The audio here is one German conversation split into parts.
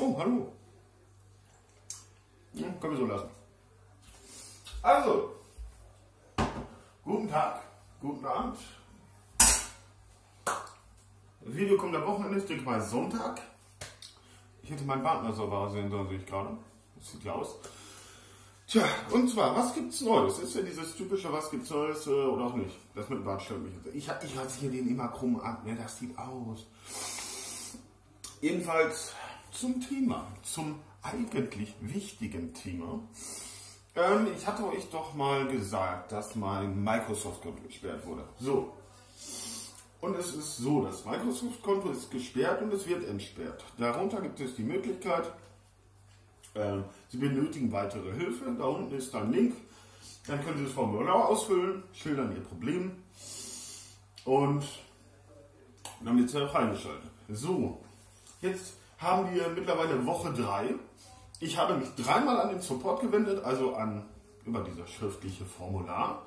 Oh, hallo. Ja, können wir so lassen. Also, guten Tag, guten Abend. Das Video kommt am Wochenende, ich denke mal Sonntag. Ich hätte meinen Bart mal sauber sehen sollen, sehe ich gerade. Das sieht ja aus. Tja, und zwar, was gibt's Neues? Ist ja dieses typische, was gibt's Neues äh, oder auch nicht? Das mit dem Bart stört mich. Ich, ich rasiere den immer krumm ab, ne? das sieht aus. Jedenfalls zum Thema, zum eigentlich wichtigen Thema. Ähm, ich hatte euch doch mal gesagt, dass mein Microsoft-Konto gesperrt wurde. So. Und es ist so, das Microsoft-Konto ist gesperrt und es wird entsperrt. Darunter gibt es die Möglichkeit, äh, Sie benötigen weitere Hilfe. Da unten ist ein Link. Dann können Sie das Formular ausfüllen, schildern Ihr Problem und dann wird es freigeschaltet. So, jetzt haben wir mittlerweile Woche 3. Ich habe mich dreimal an den Support gewendet, also an über dieses schriftliche Formular.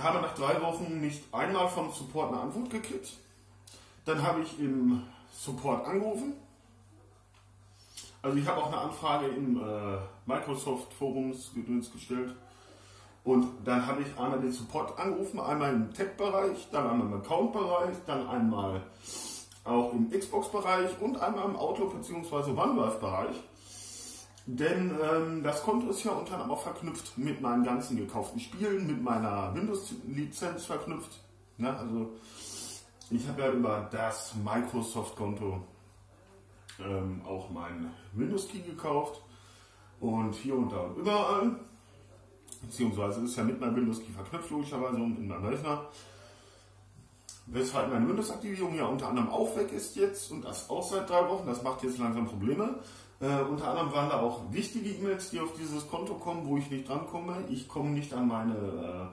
Habe nach drei Wochen nicht einmal vom Support eine Antwort gekriegt. Dann habe ich im Support angerufen. Also ich habe auch eine Anfrage im äh, Microsoft Forums gestellt. Und dann habe ich einmal den Support angerufen, einmal im Tech-Bereich, dann einmal im Account-Bereich, dann einmal auch im Xbox-Bereich und einmal im Outlook bzw. OneDrive-Bereich. Denn ähm, das Konto ist ja unter anderem auch verknüpft mit meinen ganzen gekauften Spielen, mit meiner Windows-Lizenz verknüpft. Ne? Also ich habe ja über das Microsoft-Konto ähm, auch mein Windows-Key gekauft und hier und da und überall. Beziehungsweise ist ja mit meinem Windows-Key verknüpft, logischerweise, und in meinem Rechner. Weshalb meine Windows-Aktivierung ja unter anderem auch weg ist jetzt und das auch seit drei Wochen. Das macht jetzt langsam Probleme. Äh, unter anderem waren da auch wichtige E-Mails, die auf dieses Konto kommen, wo ich nicht drankomme. Ich komme nicht an meine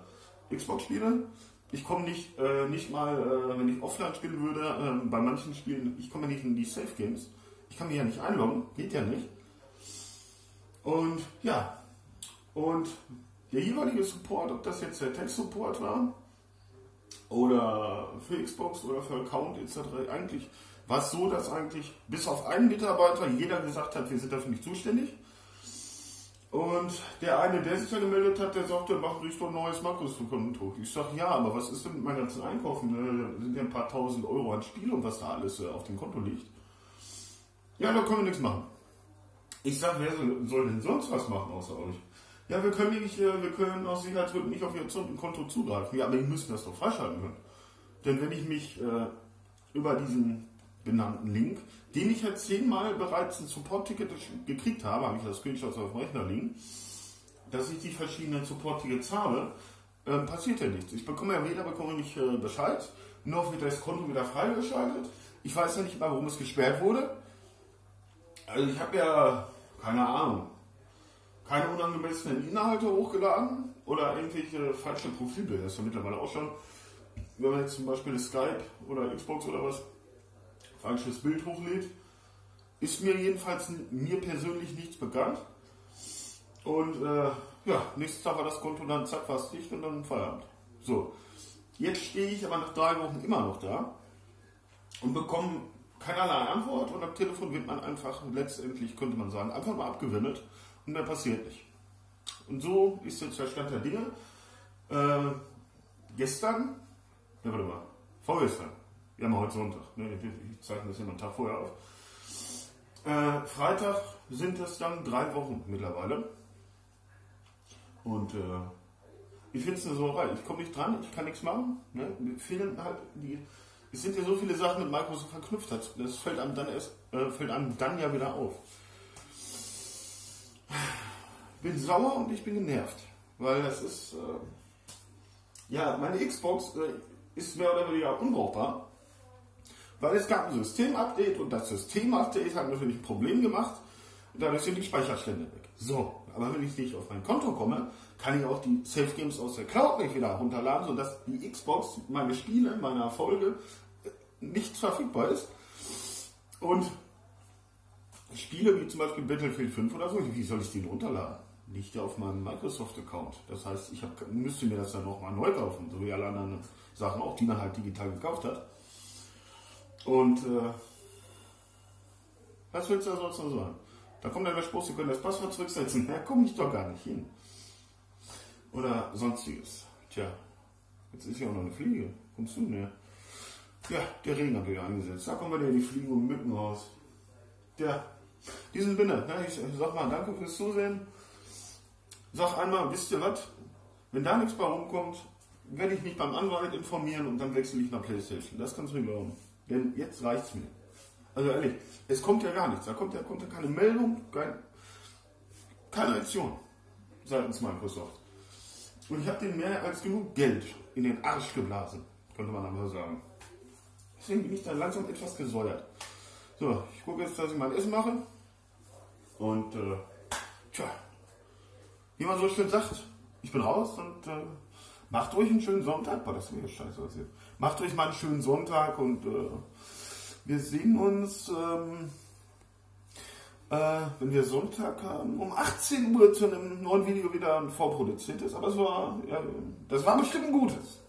äh, Xbox-Spiele. Ich komme nicht, äh, nicht mal, äh, wenn ich offline spielen würde, äh, bei manchen Spielen, ich komme nicht in die Safe Games. Ich kann mich ja nicht einloggen, geht ja nicht. Und ja, und der jeweilige Support, ob das jetzt der Tech-Support war, oder für Xbox oder für Account etc. Eigentlich war es so, dass eigentlich bis auf einen Mitarbeiter jeder gesagt hat, wir sind dafür nicht zuständig. Und der eine, der sich da gemeldet hat, der sagte, mach dich doch ein neues Makros-Konto. Ich sage, ja, aber was ist denn mit meinen ganzen Einkaufen? Da sind ja ein paar tausend Euro an Spiel und was da alles äh, auf dem Konto liegt. Ja, da können wir nichts machen. Ich sage, wer soll denn sonst was machen außer euch? Ja, wir können nicht, äh, wir können aus Sicherheitsgründen nicht auf Ihr Konto zugreifen. Ja, aber die müssen das doch freischalten können. Denn wenn ich mich äh, über diesen benannten Link, den ich ja zehnmal bereits ein Support-Ticket gekriegt habe, habe ich das Screenshot auf dem Rechner liegen, dass ich die verschiedenen Support-Tickets habe, äh, passiert ja nichts. Ich bekomme ja weder bekomme nicht äh, Bescheid, noch wird das Konto wieder freigeschaltet. Ich weiß ja nicht mal, warum es gesperrt wurde. Also ich habe ja, keine Ahnung, keine unangemessenen Inhalte hochgeladen oder irgendwelche falsche Profilbilder. Das ist ja mittlerweile auch schon, wenn man jetzt zum Beispiel Skype oder Xbox oder was falsches Bild hochlädt, ist mir jedenfalls mir persönlich nichts bekannt. Und äh, ja, nächstes Tag war das Konto dann zack, was dicht und dann Feierabend. So, jetzt stehe ich aber nach drei Wochen immer noch da und bekomme keinerlei Antwort und am Telefon wird man einfach letztendlich, könnte man sagen, einfach mal abgewendet und mehr passiert nicht. Und so ist jetzt der Stand der Dinge. Äh, gestern, ja warte mal, vorgestern, wir haben heute Sonntag, ne, ich zeichne das immer einen Tag vorher auf. Äh, Freitag sind es dann drei Wochen mittlerweile. Und äh, ich finde es eine Sauerei. Ich komme nicht dran, ich kann nichts machen. Ne? Fehlen halt die. Es sind ja so viele Sachen mit Microsoft verknüpft. Das fällt einem dann erst, äh, fällt einem dann ja wieder auf bin sauer und ich bin genervt. Weil das ist, äh, ja, meine Xbox äh, ist mehr oder weniger unbrauchbar. Weil es gab ein Systemupdate und das Systemupdate hat natürlich ein Problem gemacht. Und dadurch sind die Speicherstände weg. So, aber wenn ich nicht auf mein Konto komme, kann ich auch die Safe Games aus der Cloud nicht wieder runterladen, sodass die Xbox, meine Spiele, meine Erfolge äh, nicht verfügbar ist. Und Spiele wie zum Beispiel Battlefield 5 oder so, wie soll ich die runterladen? Nicht auf meinem Microsoft-Account. Das heißt, ich hab, müsste mir das dann nochmal neu kaufen, so wie alle anderen Sachen auch, die man halt digital gekauft hat. Und äh, Was willst du da sonst noch sagen? Da kommt dann der Spruch, Sie können das Passwort zurücksetzen. Ja, komme ich doch gar nicht hin. Oder sonstiges. Tja, jetzt ist ja auch noch eine Fliege. Kommst du näher? Ja, der Regen hat wieder eingesetzt. Da kommen wir dir die Fliegen und Mücken raus. Ja, diesen Sinne, ne, ich sag mal danke fürs Zusehen. Sag einmal, wisst ihr was? Wenn da nichts bei rumkommt, werde ich mich beim Anwalt informieren und dann wechsle ich nach Playstation. Das kannst du mir glauben. Denn jetzt reicht's mir. Also ehrlich, es kommt ja gar nichts. Da kommt ja, kommt ja keine Meldung, kein, keine Aktion seitens Microsoft. Und ich habe denen mehr als genug Geld in den Arsch geblasen, könnte man aber sagen. Deswegen bin ich dann langsam etwas gesäuert. So, ich gucke jetzt, dass ich mein Essen mache. Und, äh, tja, wie man so schön sagt, ich bin raus und äh, macht euch einen schönen Sonntag. Boah, das ist mir scheiße was jetzt. Macht euch mal einen schönen Sonntag und äh, wir sehen uns, ähm, äh, wenn wir Sonntag haben, um 18 Uhr zu einem neuen Video wieder ein vorproduziertes. Aber es war, ja, das war bestimmt ein gutes.